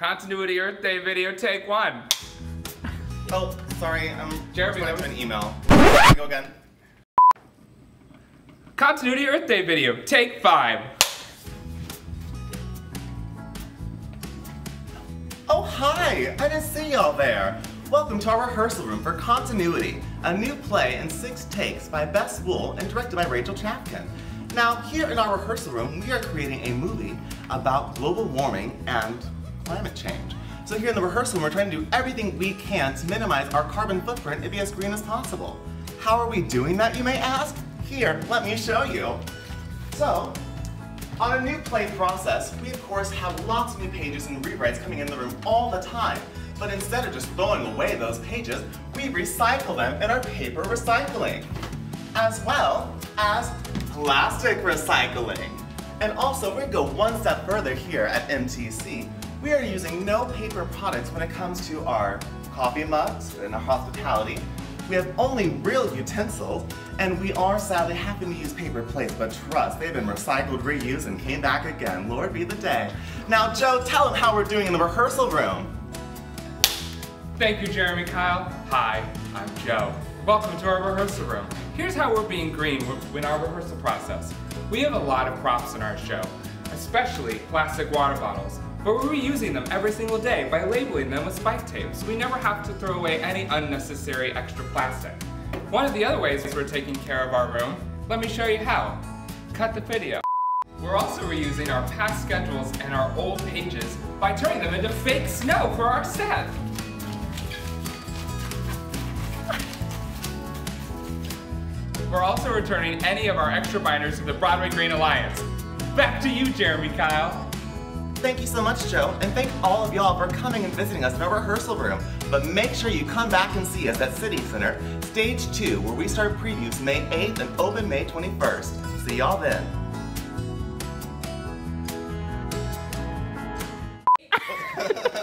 Continuity Earth Day video, take one. Oh, sorry, um, I'm Jeremy, to an email. Go again? Continuity Earth Day video, take five. Oh, hi! I didn't see y'all there. Welcome to our rehearsal room for Continuity, a new play in six takes by Bess Wohl and directed by Rachel Chavkin. Now, here in our rehearsal room, we are creating a movie about global warming and climate change. So here in the rehearsal room, we're trying to do everything we can to minimize our carbon footprint and be as green as possible. How are we doing that, you may ask? Here, let me show you. So, on a new play process, we of course have lots of new pages and rewrites coming in the room all the time. But instead of just throwing away those pages, we recycle them in our paper recycling. As well as plastic recycling. And also, we're gonna go one step further here at MTC. We are using no paper products when it comes to our coffee mugs and our hospitality. We have only real utensils, and we are sadly having to use paper plates, but trust, they've been recycled, reused, and came back again. Lord be the day. Now, Joe, tell them how we're doing in the rehearsal room. Thank you, Jeremy Kyle. Hi, I'm Joe. Welcome to our rehearsal room. Here's how we're being green in our rehearsal process. We have a lot of props in our show, especially plastic water bottles, but we're reusing them every single day by labeling them with spike tape, so we never have to throw away any unnecessary extra plastic. One of the other ways we're taking care of our room, let me show you how. Cut the video. We're also reusing our past schedules and our old pages by turning them into fake snow for our set. We're also returning any of our extra binders to the Broadway Green Alliance. Back to you, Jeremy Kyle. Thank you so much, Joe, and thank all of y'all for coming and visiting us in our rehearsal room. But make sure you come back and see us at City Center, Stage 2, where we start previews May 8th and open May 21st. See y'all then.